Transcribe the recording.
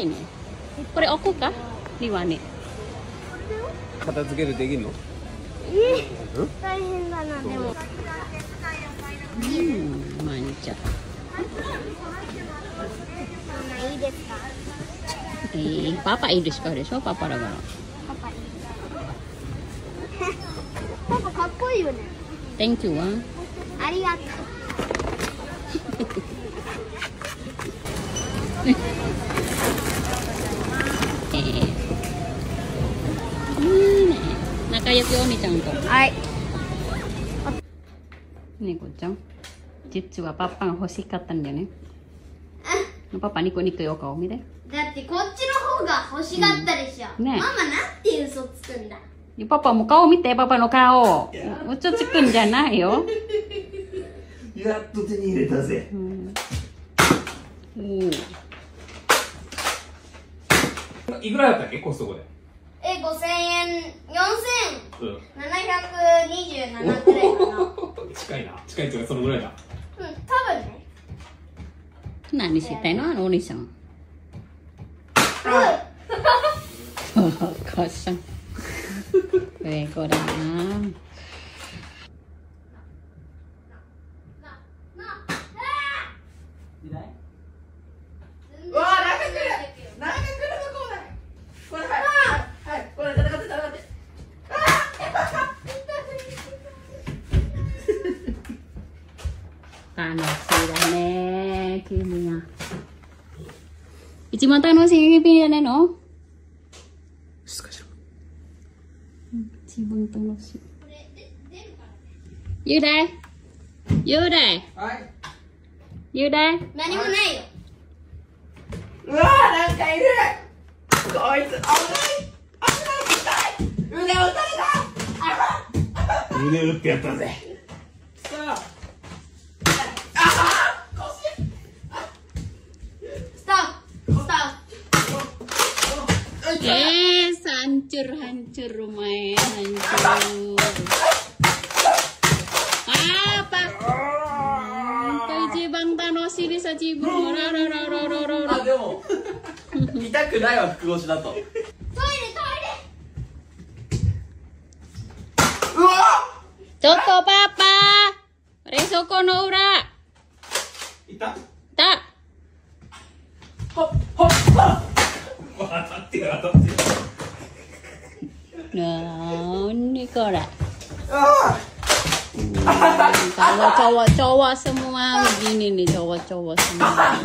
ini. Kore oku kah? Liwani. 片付けるできんのえ大変だなでも Hmm, manca. いいですか Eh, papa Idris ka desho, papa ra ga. パパいいパパかっこいいよね Thank you ah. ありがとう nakayuki o ni chan to. はい。猫ちゃん。実はパパが欲しかったんだよね？パパニコニコよ顔見て。だってこっちの方が欲しがったでしょ、うん。ねママなんて嘘つくんだ。パパも顔見てパパの顔。嘘つくんじゃないよ、やっと手に入れたぜ。うん、いくらだったっけ？コストコでえ5000円4727うん。くらいかな。うん近いな。近いっていうかそのぐらいだ。多分ね。何してんの？あのお兄さん。うんお母さんえこだな。うわー、なんか来るなんか来るぞ、こうだこれ、はいはい、これ、戦って、戦って楽しいだね君が一番楽しい君じゃないの？静かじゃ一番楽しい。You there? You there? はい。You there? 何もないよ。うわー、なんかいる。こいつ、危ない危ない痛い。腕を打た。れたん腕打ってやったぜ Iya. Eh, yes, hancur, hancur rumahnya, hancur. Apa? Kaiji bang Tano sini saja ibu. Roro, roro, roro, roro. Ah, Kita kenal ya, kurus dato. Toilet, toilet. Toto papa. Resoko no ura. Ita? Tak. Hop, hop, hop. っほっ当たってる当たってる Nani ko ra? あ Cowok, cowok, semua begini nih, cowok, cowok semua.